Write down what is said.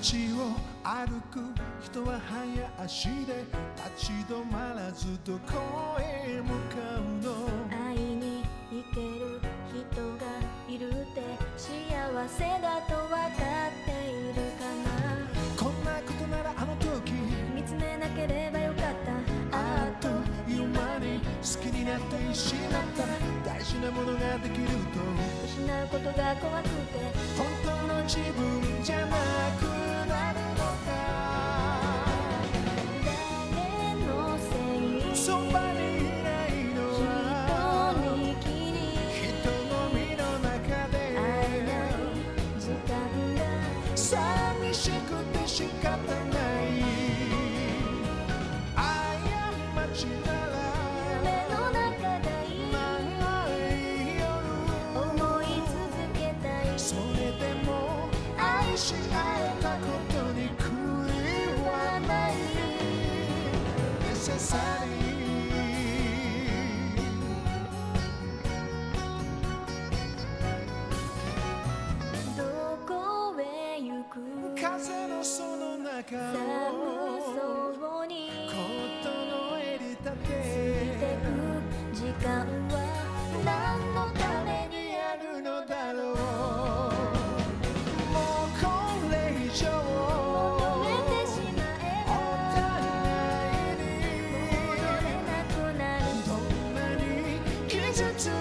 街を歩く人は早足で立ち止まらずどこへ向かうの？会いに行ける人がいるって幸せだとわかる。好きになって失った。大事なものができると。失うことが怖くて。本当の自分じゃなくそれでも愛し合えたことに悔いはない。Necessary どこへ行く？風のその中を to do